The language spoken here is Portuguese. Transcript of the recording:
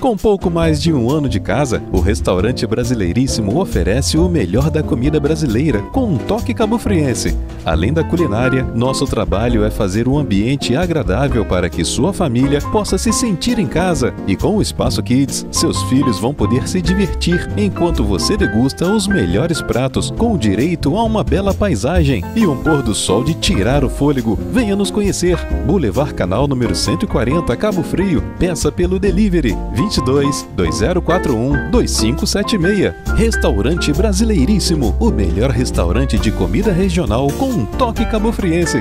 Com pouco mais de um ano de casa, o restaurante Brasileiríssimo oferece o melhor da comida brasileira com um toque cabufriense. Além da culinária, nosso trabalho é fazer um ambiente agradável para que sua família possa se sentir em casa. E com o Espaço Kids, seus filhos vão poder se divertir enquanto você degusta os melhores pratos com direito a uma bela paisagem e um pôr do sol de tirar o fôlego. Venha nos conhecer. Boulevard Canal número 140, Cabo Frio. Peça pelo delivery 22 2041 2576. Restaurante Brasileiríssimo, o melhor restaurante de comida regional com um toque cabofriense.